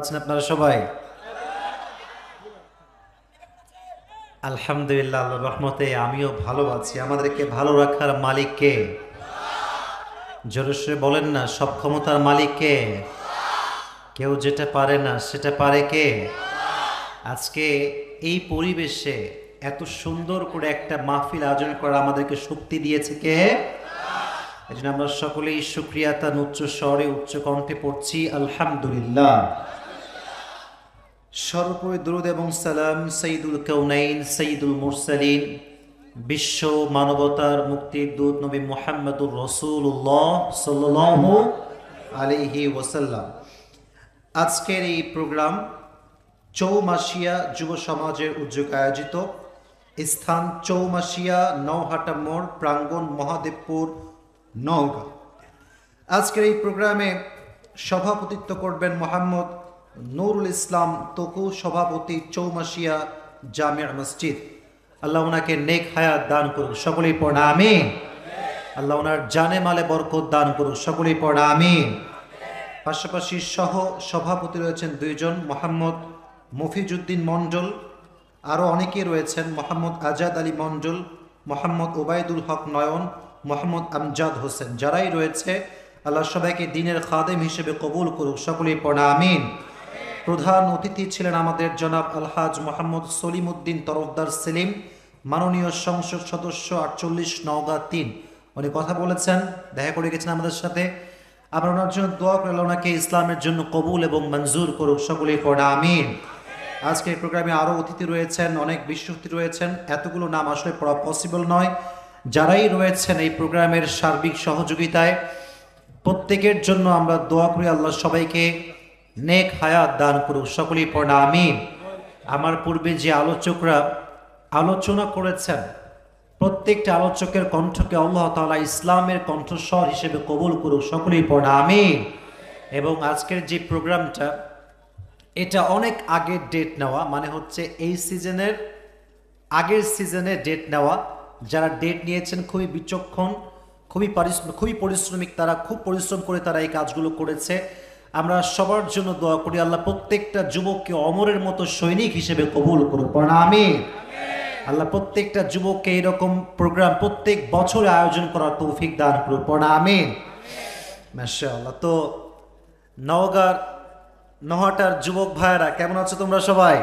আছেন আপনারা সবাই? আলহামদুলিল্লাহ রহমতে আমিও ভালো আছি। আমাদেরকে ভালো রাখার মালিক কে? জোরসে বলেন না, সব ক্ষমতার মালিক কে? কেউ যেটা পারে না, সেটা পারে কে? আজকে এই পরিবেশে এত সুন্দর করে একটা মাহফিল আয়োজন করা আমাদেরকে শক্তি দিয়েছে কে? এই জন্য আমরা সকলেই সুক্রিয়া, তার উচ্চ স্বরে, উচ্চ কণ্ঠে পড়ছি, আলহামদুলিল্লাহ। সর্বোপরি দরুদ এবং সালাম সঈদুল কৌনাইন সঈদুল মুরসালিন, বিশ্ব মানবতার মুক্তির দূত নবী মোহাম্মদুর রসুল্লাহ সাল্লাহ আলিহি ওয়াসাল্লাম। আজকের এই প্রোগ্রাম চৌমাসিয়া যুব সমাজের উদ্যোগ আয়োজিত। স্থান চৌমাসিয়া নৌহাটা মোড়, প্রাঙ্গণ, মহাদেবপুর, নওগাঁ। আজকের এই প্রোগ্রামে সভাপতিত্ব করবেন মোহাম্মদ নুরুল ইসলাম তকু সভাপতি চৌমাসিয়া জামিয়া মসজিদ। আল্লাহ ওনাকে নেক হায়াত দান করুক, সকলেই পড়া আমিন। আল্লাহ ওনার জানে মালে বরকত দান করুক, সকলেই পড়া আমিন। পাশাপাশি সহ সভাপতি রয়েছেন দুইজন, মোহাম্মদ মফিজুদ্দিন মণ্ডল আরও অনেকেই রয়েছেন, মোহাম্মদ আজাদ আলী মণ্ডল, মোহাম্মদ ওবায়দুল হক নয়ন, মোহাম্মদ আমজাদ হোসেন। যারাই রয়েছে, আল্লাহ সবাইকে দিনের খাদেম হিসেবে কবুল করুক, সকলেই পড়া আমিন। প্রধান অতিথি ছিলেন আমাদের জনাব আলহাজ মোহাম্মদ সলিম উদ্দিন তরফদার সেলিম, মাননীয় সংসদ সদস্য আটচল্লিশ নওগাঁ তিন। উনি কথা বলেছেন, দেখা করে গেছেন আমাদের সাথে। আমরা ওনার জন্য দোয়া করে আল্লাহ ওনাকে ইসলামের জন্য কবুল এবং মঞ্জুর করুক। সকলেই পড়া আমিন। আজকে এই প্রোগ্রামে আরও অতিথি রয়েছেন, অনেক বিশ্বতি রয়েছেন। এতগুলো নাম আসলে পড়া পসিবল নয়। যারাই রয়েছেন এই প্রোগ্রামের সার্বিক সহযোগিতায়, প্রত্যেকের জন্য আমরা দোয়া করি আল্লাহ সবাইকে নেক হায়াত দান করুক, সকলেই পড়া, আমিন। আমার পূর্বে যে আলোচকরা আলোচনা করেছেন, প্রত্যেকটা আলোচকের কণ্ঠকে আল্লাহ তাআলা ইসলামের কণ্ঠস্বর হিসেবে কবুল করুক, সকলেই পড়া, আমিন। এবং আজকের যে প্রোগ্রামটা, এটা অনেক আগের ডেট নেওয়া মানে হচ্ছে এই সিজনের, আগের সিজনে ডেট নেওয়া। যারা ডেট নিয়েছেন, খুবই বিচক্ষণ, খুবই পারিশ্রম, খুবই পরিশ্রমিক, তারা খুব পরিশ্রম করে তারা এই কাজগুলো করেছে। আমরা সবার জন্য দোয়া করি, আল্লাহ প্রত্যেকটা যুবককে অমরের মতো সৈনিক হিসেবে কবুল করুক। আমি আল্লাহ প্রত্যেকটা যুবককে এরকম প্রোগ্রাম প্রত্যেক বছরে আয়োজন করার তৌফিক দান করুক। আমি আল্লাহ তো নওগাঁর নহাটার যুবক ভাইয়েরা, কেমন আছো তোমরা সবাই?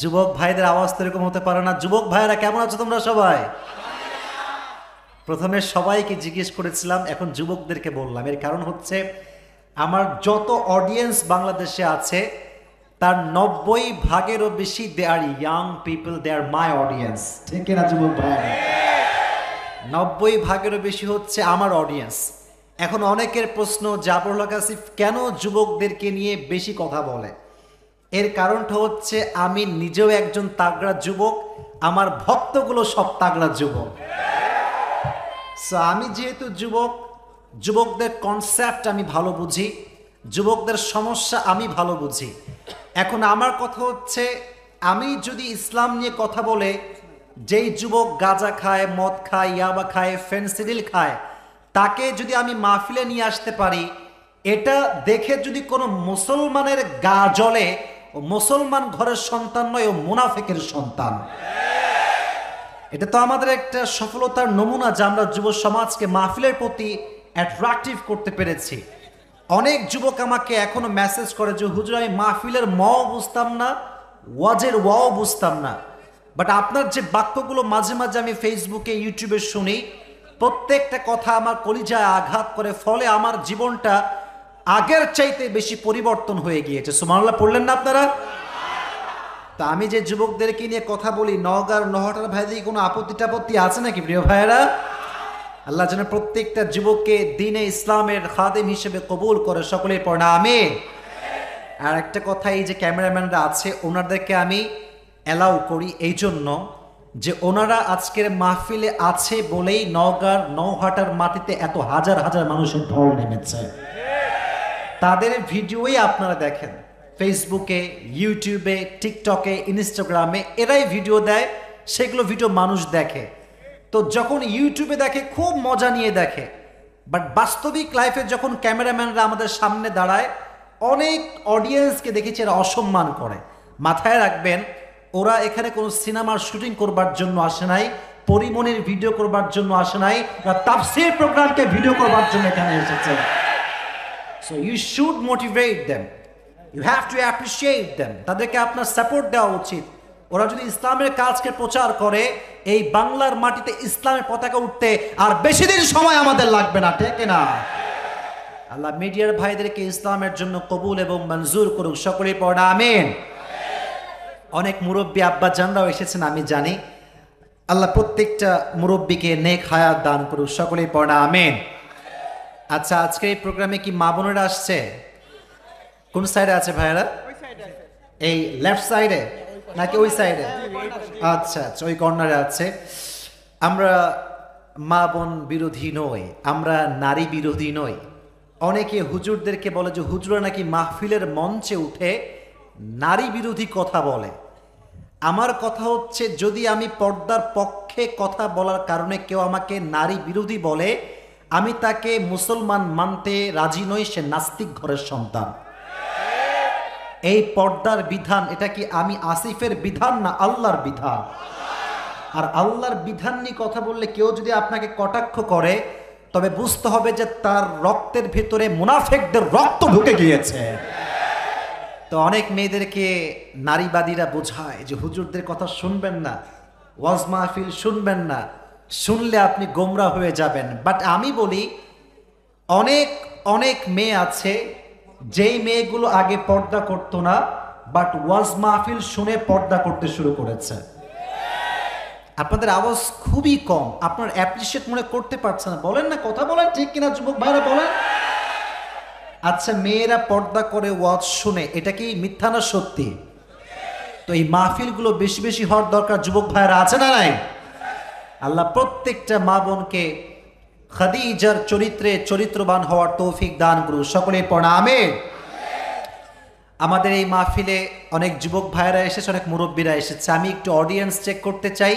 যুবক ভাইদের আওয়াজ তো এরকম হতে পারে না। যুবক ভাইয়েরা, কেমন আছো তোমরা সবাই? প্রথমে সবাইকে জিজ্ঞেস করেছিলাম, এখন যুবকদেরকে বললাম। এর কারণ হচ্ছে আমার যত অডিয়েন্স বাংলাদেশে আছে তার নব্বই ভাগেরও বেশি they are young people they are my audience ঠিক না যুবক ভাইয়েরা নব্বই ভাগেরও বেশি হচ্ছে আমার অডিয়েন্স এখন অনেকের প্রশ্ন জাবরুল কাসিফ কেন যুবকদেরকে নিয়ে বেশি কথা বলে? এর কারণটা হচ্ছে আমি নিজেও একজন তাগড়া যুবক আমার ভক্তগুলো সব তাগড়া যুবক। সো আমি যেহেতু যুবক যুবকদের কনসেপ্ট আমি ভালো বুঝি, যুবকদের সমস্যা আমি ভালো বুঝি। এখন আমার কথা হচ্ছে, আমি যদি ইসলাম নিয়ে কথা বলে, যেই যুবক গাঁজা খায়, মদ খায়, ইয়াবা খায় ফেন্সিডিল খায়, তাকে যদি আমি মাহফিলে নিয়ে আসতে পারি, এটা দেখে যদি কোনো মুসলমানের গা জ্বলে, ও মুসলমান ঘরের সন্তান নয়, ও মুনাফেকের সন্তান। এটা তো আমাদের একটা সফলতার নমুনা যে আমরা যুব সমাজকে মাহফিলের প্রতি অ্যাট্রাকটিভ করতে পেরেছি। অনেক যুবক আমাকে এখনও মেসেজ করে যে, হুজুর, আমি মাহফিলের মও বুঝতাম না, ওয়াজের ওয়াও বুঝতাম না। বাট আপনার যে বাক্যগুলো মাঝে মাঝে আমি ফেসবুকে ইউটিউবে শুনি, প্রত্যেকটা কথা আমার কলিজায় আঘাত করে, ফলে আমার জীবনটা আগের চাইতে বেশি পরিবর্তন হয়ে গিয়েছে। সুমানুল্লাহ পড়লেন না আপনারা? তা আমি যে যুবকদেরকে নিয়ে কথা বলি নগার নহটার ভাইদের কোনো আপত্তি টাপত্তি আছে নাকি, প্রিয় ভাইয়েরা? আল্লাহ যেন প্রত্যেকটা যুবককে দিনে ইসলামের খাদেম হিসেবে কবুল করে সকলেই পড়া আমি আর একটা কথা, এই যে ক্যামেরাম্যানরা আছে, ওনাদেরকে আমি অ্যালাউ করি এই জন্য যে ওনারা আজকের মাহফিলে আছে বলেই নওগাঁর নৌহাটার মাটিতে এত হাজার হাজার মানুষের ঢল নেমেছে। তাদের ভিডিওই আপনারা দেখেন। ফেসবুকে, ইউটিউবে, টিকটকে, ইনস্টাগ্রামে এরাই ভিডিও দেয়, সেগুলো ভিডিও মানুষ দেখে। তো যখন ইউটিউবে দেখে, খুব মজা নিয়ে দেখে বাট বাস্তবিক লাইফে যখন ক্যামেরাম্যানরা আমাদের সামনে দাঁড়ায়, অনেক অডিয়েন্সকে দেখেছি এরা অসম্মান করে। মাথায় রাখবেন, ওরা এখানে কোনো সিনেমার শুটিং করবার জন্য আসে নাই, পরিমণের ভিডিও করবার জন্য আসে নাই, ওরা তাফসির প্রোগ্রামকে ভিডিও করবার জন্য এখানে এসেছে। So you should motivate them you have to appreciate them তাদেরকে আপনার সাপোর্ট দেওয়া উচিত। ওরা যদি ইসলামের কাজকে প্রচার করে এই বাংলার মাটিতে ইসলামের পতাকা উঠতে আর বেশি দিন সময় আমাদের লাগবে না ঠিক না আল্লাহ মিডিয়ার ভাইদেরকে ইসলামের জন্য কবুল এবং মঞ্জুর করুক সকলেই পড়া আমিন। অনেক মুরব্বী আব্বা জানরাও এসেছেন আমি জানি। আল্লাহ প্রত্যেকটা মুরব্বীকে নেক হায়াত দান করুক সকলেই পড়া আমিন। আচ্ছা আজকে এই প্রোগ্রামে কি মা বোনেরা আসছে? কোন সাইডে আছে ভাইয়েরা? এই লেফট সাইডে? নাকি ওই সাইডে আচ্ছা আচ্ছা ওই কর্নারে আছে। আমরা মা বোন বিরোধী নই, আমরা নারী বিরোধী নই। অনেকে হুজুরদেরকে বলে যে, হুজুরা নাকি মাহফিলের মঞ্চে উঠে নারী বিরোধী কথা বলে। আমার কথা হচ্ছে, যদি আমি পর্দার পক্ষে কথা বলার কারণে কেউ আমাকে নারী বিরোধী বলে, আমি তাকে মুসলমান মানতে রাজি নই, সে নাস্তিক ঘরের সন্তান। এই পর্দার বিধান, এটা কি আমি আসিফের বিধান না আল্লাহর বিধান? আর আল্লাহর বিধান নিয়ে কথা বললে কেউ যদি আপনাকে কটাক্ষ করে, তবে বুঝতে হবে যে তার রক্তের ভেতরে মুনাফেকদের রক্ত ঢুকে গিয়েছে। তো অনেক মেয়েদেরকে নারীবাদীরা বোঝায় যে হুজুরদের কথা শুনবেন না, ওয়াজ মাহফিল শুনবেন না, শুনলে আপনি গোমরা হয়ে যাবেন। বাট আমি বলি, অনেক অনেক মেয়ে আছে যেই মেয়েগুলো আগে পর্দা করতো না বাট ওয়াজ মাহফিল শুনে পর্দা করতে শুরু করেছে। আপনাদের আওয়াজ খুবই কম, আপনার অ্যাপ্রিসিয়েট মনে করতে পারছে না। বলেন না, কথা বলেন ঠিক কিনা, যুবক ভাইরা, বলেন। আচ্ছা মেয়েরা পর্দা করে ওয়াজ শুনে, এটা কি মিথ্যা না সত্যি? তো এই মাহফিলগুলো বেশি বেশি হওয়ার দরকার যুবক ভাইরা আছে না নাই? আল্লাহ প্রত্যেকটা মা বোনকে খাদিজার চরিত্রে চরিত্রবান হওয়ার তৌফিক দান করু সকলে আমের আমাদের এই মাহফিলে অনেক যুবক ভাইয়েরা এসেছে, অনেক মুরব্বীরা এসেছে। আমি একটু অডিয়েন্স চেক করতে চাই।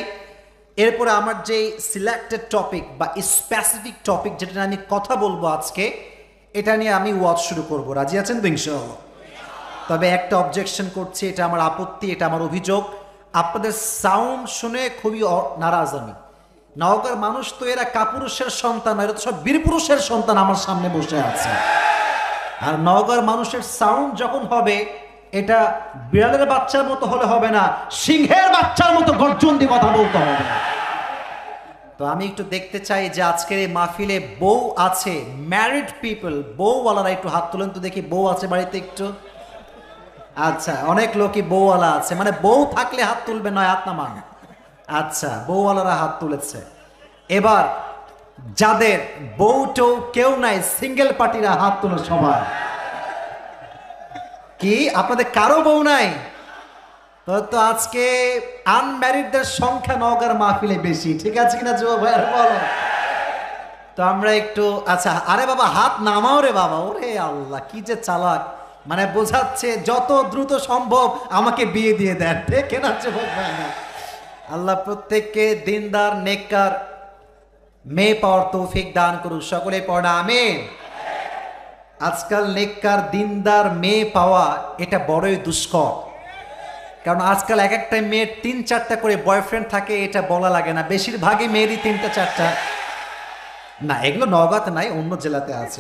এরপরে আমার যে সিলেক্টেড টপিক বা স্পেসিফিক টপিক যেটা নিয়ে আমি কথা বলব আজকে, এটা নিয়ে আমি ওয়াচ শুরু করব। রাজি আছেন তো তবে একটা অবজেকশন করছি, এটা আমার আপত্তি, এটা আমার অভিযোগ। আপনাদের সাউন্ড শুনে খুবই নারাজ আমি। নওগাঁর মানুষ তো এরা কাপুরুষের সন্তান এরা তো সব বীরপুরুষের সন্তান আমার সামনে বসে আছে। আর নওগাঁর মানুষের সাউন্ড যখন হবে, এটা বিড়ালের বাচ্চার মতো হলে হবে না, সিংহের বাচ্চার মতো গর্জন দিয়ে কথা বলতে হবে। তো আমি একটু দেখতে চাই যে আজকের এই মাহফিলে বউ আছে ম্যারিড পিপল বউওয়ালারা একটু হাত তুলেন তো দেখি বউ আছে বাড়িতে একটু। আচ্ছা অনেক লোকই বউওয়ালা আছে মানে বউ থাকলে হাত তুলবে, নয় হাত নামান আচ্ছা বউওয়ালারা হাত তুলেছে। এবার যাদের বউ টৌ কেউ নাই সিঙ্গেল পার্টিরা হাত তুলো সবাই। কি? আপনাদের কারও বউ নাই? তো আজকে আনম্যারিডদের সংখ্যা নগর মাহফিলে বেশি। ঠিক আছে কিনা যুবক ভাই, আর বলো। তো আমরা একটু আচ্ছা আরে বাবা, হাত নামাও রে বাবা, ওরে আল্লাহ, কি যে চালাক। মানে বোঝাচ্ছে যত দ্রুত সম্ভব আমাকে বিয়ে দিয়ে দেন। ঠিক না যুবক ভাই। আল্লাহ প্রত্যেককে দিনদার, নেককার, মেয়ে পাওয়ার তৌফিক দান করুক। সকলে পড়া আমিন। আজকাল নেককার, দিনদার, মেয়ে পাওয়া এটা বড়ই দুষ্কর। কারণ আজকাল এক একটা মেয়ের তিন চারটা করে বয়ফ্রেন্ড থাকে, এটা বলা লাগে না। বেশিরভাগই মেয়েরই তিনটা, চারটা। না, এগুলো নগাতে নাই, অন্য জেলাতে আছে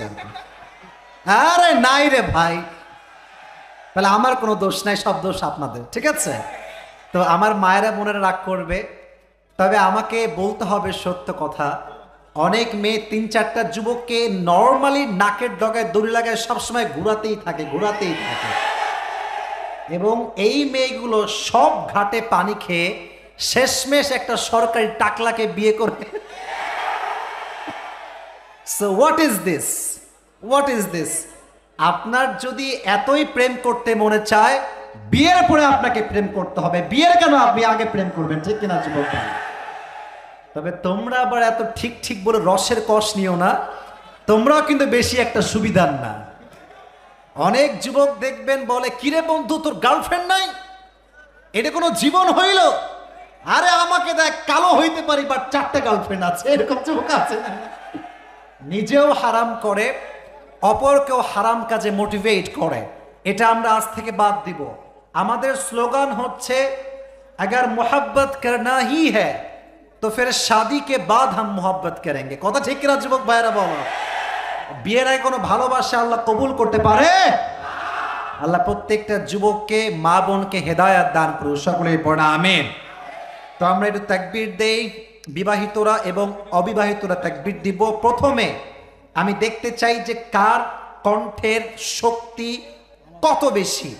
আরে নাই রে ভাই। তাহলে আমার কোনো দোষ নাই, সব দোষ আপনাদের, ঠিক আছে? তো আমার মায়েরা বোনেরা রাগ করবে। তবে আমাকে বলতে হবে সত্য কথা। অনেক মেয়ে তিন চারটা যুবককে নর্মালি নাকের ডগায় দড়ি লাগায় সবসময় ঘোরাতেই থাকে ঘোরাতেই থাকে। এবং এই মেয়েগুলো সব ঘাটে পানি খেয়ে শেষমেশ একটা সরকারি টাকলাকে বিয়ে করে। So what is this what is this আপনার যদি এতই প্রেম করতে মনে চায় বিয়ের পরে আপনাকে প্রেম করতে হবে। বিয়ের কেন আপনি আগে প্রেম করবেন? ঠিক কিনা যুবক তবে তোমরা আবার এত ঠিক ঠিক বলে রসের কষ নিও না। তোমরাও কিন্তু বেশি একটা সুবিধার না। অনেক যুবক দেখবেন বলে, কিরে বন্ধু, তোর গার্লফ্রেন্ড নাই? এটা কোনো জীবন হইল? আরে আমাকে দেখ, কালো হইতে পারি বাট চারটে গার্লফ্রেন্ড আছে। এরকম যুবক আছে নিজেও হারাম করে, অপরকেও হারাম কাজে মোটিভেট করে। এটা আমরা আজ থেকে বাদ দিব। আমাদের স্লোগান হচ্ছে अगर मोहब्बत करना ही है तो फिर शादी के बाद हम मोहब्बत करेंगे কথা ঠিক কিনা যুবক ভাইরা বলো বিয়ের আগে কোনো ভালোবাসা আল্লাহ কবুল করতে পারে আল্লাহ প্রত্যেকটা যুবককে মা বোনকে হেদায়াত দান করুন সকলেই পড়া আমিন তো আমরা একটু তাকবির দেই বিবাহিতরা এবং অবিবাহিতরা তাকবির দিব প্রথমে আমি দেখতে চাই যে কার কণ্ঠের শক্তি কত বেশি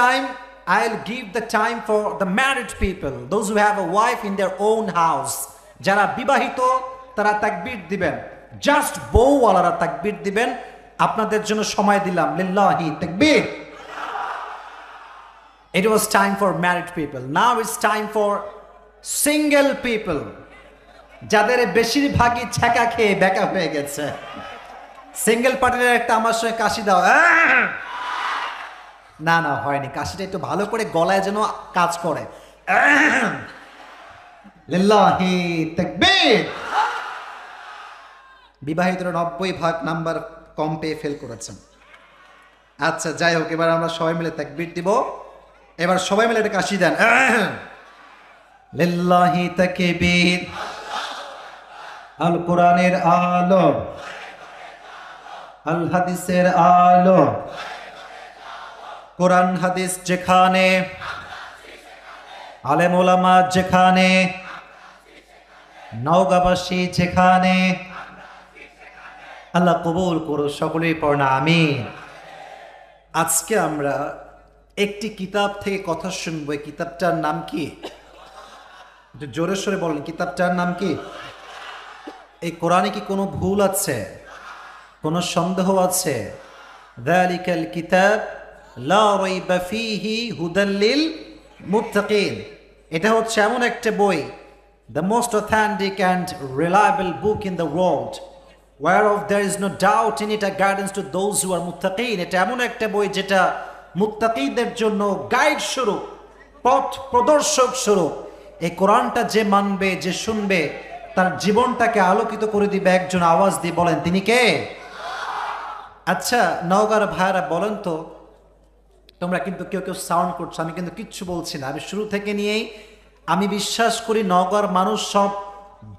Time I will give the time for the married people those who have a wife in their own house যারা বিবাহিত, তারা তাকবির দিবেন। জাস্ট বউওয়ালারা তাকবির দিবেন। আপনাদের জন্য সময় দিলাম। লিল্লাহি, তাকবীর। It was time for married people. Now it's time for single people. যাদের বেশিরভাগই ছ্যাঁকা খেয়ে বেকা হয়ে গেছে। সিঙ্গেল পার্টির একটা আমার সঙ্গে কাশি দাও! না না, হয়নি। কাশিটা একটু ভালো করে গলায় যেন কাজ করে। বিবাহিতরা নব্বই ভাগ নাম্বার কম পেয়ে ফেল করেছেন। আচ্ছা যাই হোক, এবার আমরা সবাই মিলে তাকবীর দিব। এবার সবাই মিলে একটা কাশি দেন। লিল্লাহি তাকবীর। আল কোরআনের আলো। আল হাদিসের আলো। কোরআন, হাদিস যেখানে আলেম ওলামা যেখানে, নওগাবাসী যেখানে, আল্লাহ কবুল করো সকলেই পড়না আমিন। আজকে আমরা একটি কিতাব থেকে কথা শুনব, এই কিতাবটার নাম কি? জোরে সোরে বলেন, কিতাবটার নাম কি? এই কোরআনে কি কোনো ভুল আছে? কোনো সন্দেহ আছে? দালিকাল কিতাব হুদাল্লিল মুত্তাকিন। এটা হচ্ছে এমন একটা বই the most authentic and reliable book in the world war of there is no doubt in it guidance to those who are মুত্তাকিন এটা এমন একটা বই যেটা মুত্তাকিদের জন্য গাইড স্বরূপ, পথ প্রদর্শক স্বরূপ। এই কোরআনটা যে মানবে, যে শুনবে, তার জীবনটাকে আলোকিত করে দিবে, একজন আওয়াজ দিয়ে বলেন, তিনি কে? আচ্ছা নওগাঁর ভাইয়ারা বলেন তো তোমরা কিন্তু কেউ কেউ সাউন্ড করছ, আমি কিন্তু কিচ্ছু বলছি না। আমি শুরু থেকে নিয়েই আমি বিশ্বাস করি নওগাঁর মানুষ সব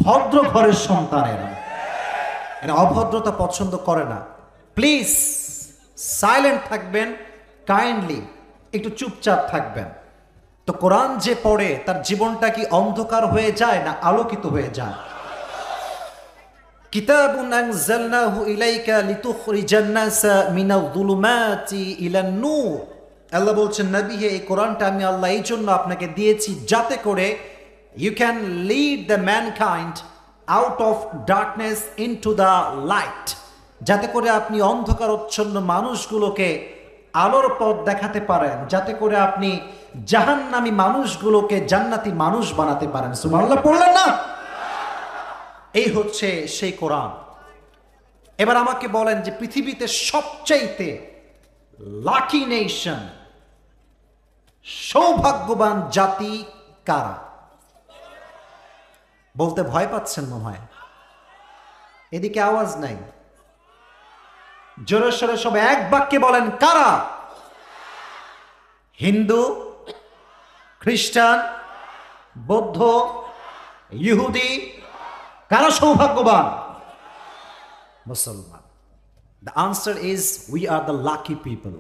ভদ্র ঘরের সন্তানেরা। এরা অভদ্রতা পছন্দ করে না। প্লিজ সাইলেন্ট থাকবেন কাইন্ডলি একটু চুপচাপ থাকবেন। তো কোরআন যে পড়ে, তার জীবনটা কি অন্ধকার হয়ে যায় না আলোকিত হয়ে যায়? কিতাবুন আনজালনাহু ইলাইকা লিতুখরিজান নাসা মিনাল যুলুমাতি ইলান নূর। আল্লাহ বলছেন, নবী হে এই কোরআনটা আমি আল্লাহ এই জন্য আপনাকে দিয়েছি যাতে করে you can lead the mankind out of darkness into the light যাতে করে আপনি অন্ধকারচ্ছন্ন মানুষগুলোকে আলোর পথ দেখাতে পারেন, যাতে করে আপনি জাহান্নামী মানুষগুলোকে জান্নাতি মানুষ বানাতে পারেন। সুবহানাল্লাহ, পড়লেন না? এই হচ্ছে সেই কোরআন। এবার আমাকে বলেন যে পৃথিবীতে সবচাইতে লাকি নেশন সৌভাগ্যবান জাতি কারা? বলতে ভয় পাচ্ছেন মনে হয়। এদিকে আওয়াজ নাই। জোরে সোরে সবাই এক বাক্যে বলেন, কারা? হিন্দু, খ্রিস্টান, বৌদ্ধ, ইহুদি, কারা সৌভাগ্যবান? মুসলমান। The answer is we are the lucky people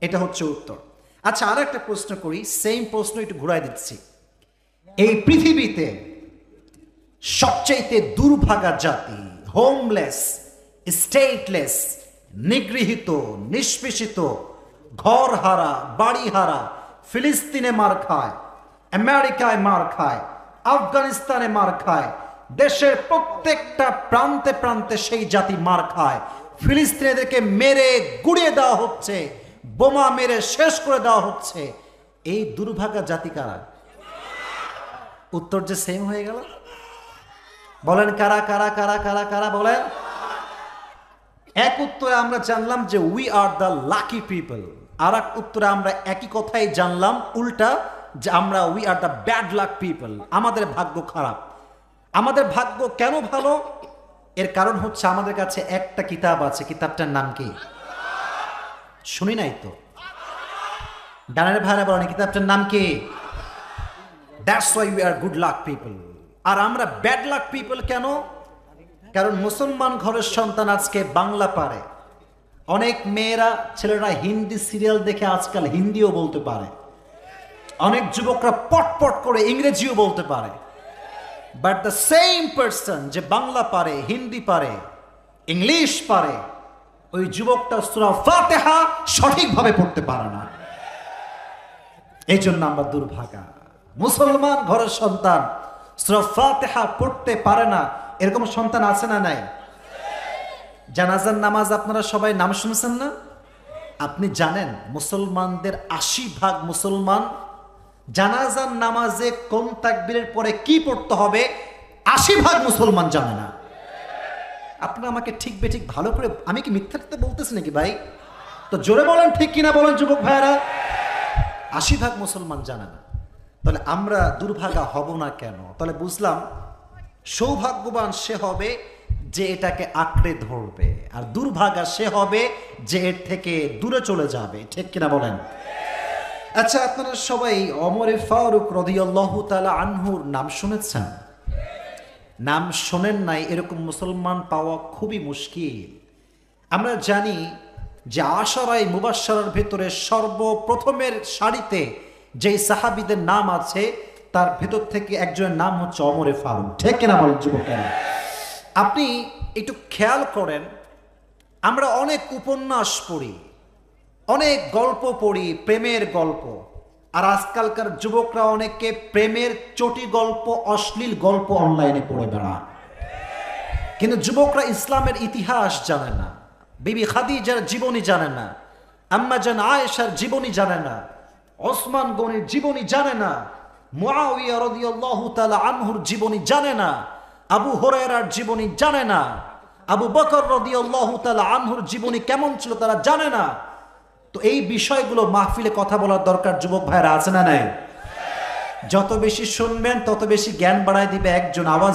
এটা হচ্ছে উত্তর। আচ্ছা আর একটা প্রশ্ন করি। সেম প্রশ্ন একটু ঘুরাই দিচ্ছি। এই পৃথিবীতে সবচাইতে দুর্ভাগা জাতি হোমলেস স্টেটলেস নিগৃহীত, নিষ্পেষিত ঘর হারা বাড়ি হারা ফিলিস্তিনে মার খায়, আমেরিকায় মার খায়, আফগানিস্তানে মার খায়, দেশের প্রত্যেকটা প্রান্তে প্রান্তে সেই জাতি মার খায়। ফিলিস্তিনিদেরকে মেরে গুড়িয়ে দেওয়া হচ্ছে। বোমা মেরে শেষ করে দেওয়া হচ্ছে এই দুর্ভাগা জাতি কারা? উত্তর যে সেম হয়ে গেল। বলেন কারা কারা কারা কারা কারা বলেন? এক উত্তরে আমরা জানলাম যে we are the lucky people আর এক উত্তরে আমরা একই কথাই জানলাম, উল্টা যে আমরা we are the bad luck people আমাদের ভাগ্য খারাপ। আমাদের ভাগ্য কেন ভালো? এর কারণ হচ্ছে আমাদের কাছে একটা কিতাব আছে, কিতাবটার নাম কি? শুনি নাই তো। ডানের ভাইরা বলেন কিতাবটার নাম কি? That's why we are good luck people আর আমরা ব্যাড লাক পিপল কেন? কারণ মুসলমান ঘরের সন্তান আজকে বাংলা পারে। অনেক মেয়েরা, ছেলেরা হিন্দি সিরিয়াল দেখে আজকাল হিন্দিও বলতে পারে। অনেক যুবকরা পটপট করে ইংরেজিও বলতে পারে। বাট দ্য সেম পার্সন যে বাংলা পারে, হিন্দি পারে ইংলিশ পারে ওই যুবকটা সুরা ফাতেহা সঠিকভাবে পড়তে পারে না। এই জন্য আমরা দুর্ভাগা। মুসলমান ঘরের সন্তান সুরা ফাতেহা পড়তে পারে না, এরকম সন্তান আছে না নাই? জানাজার নামাজ আপনারা সবাই নাম শুনেছেন না? আপনি জানেন মুসলমানদের আশি ভাগ মুসলমান জানাজার নামাজে কোন তাকবীরের পরে কি পড়তে হবে? আশি ভাগ মুসলমান জানে না। আপনারা আমাকে ঠিক বেঠিক ভালো করে, আমি কি মিথ্যাতে বলতেছি নাকি ভাই? তো জোরে বলেন, ঠিক কিনা বলেন যুবক ভাইয়ারা? আশি ভাগ মুসলমান জানে না। তাহলে আমরা দুর্ভাগা হব না কেন? তাহলে বুঝলাম, সৌভাগ্যবান সে হবে যে এটাকে আঁকড়ে ধরবে, আর দুর্ভাগা সে হবে যে এর থেকে দূরে চলে যাবে। ঠিক কিনা বলেন? আচ্ছা আপনারা সবাই অমরে ফারুক রদিয়াল্লাহু তাআলা আনহুর নাম শুনেছেন? নাম শোনেন নাই, এরকম মুসলমান পাওয়া খুবই মুশকিল। আমরা জানি যে আশারাই মুবাসার ভেতরে সর্বপ্রথমের সারিতে যেই সাহাবিদের নাম আছে, তার ভেতর থেকে একজনের নাম হচ্ছে অমরে ফারুক। ঠিক যুবকেরা? আপনি একটু খেয়াল করেন, আমরা অনেক উপন্যাস পড়ি, অনেক গল্প পড়ি, প্রেমের গল্প। আর আজকালকার যুবকরা অনেকে প্রেমের চটি গল্প, অশ্লীল গল্প অনলাইনে পড়ে বেড়ায়। কিন্তু যুবকরা ইসলামের ইতিহাস জানে না, বিবি খাদিজার জীবনী জানে না, আম্মা জান আয়েশার জীবনী জানে না, ওসমান গনির জীবনী জানে না মুআবিয়া রাদিয়াল্লাহু তাআলা আনহুর জীবনী জানে না, আবু হুরায়রার জীবনী জানে না, আবু বকর রাদিয়াল্লাহু তাআলা আনহুর জীবনী কেমন ছিল তারা জানে না। তো এই বিষয়গুলো মাহফিলে কথা বলার দরকার, যুবক ভাইরা আছে না নাই? যত বেশি শুনবেন, তত বেশি জ্ঞান বাড়ায় দিবে একজন আওয়াজ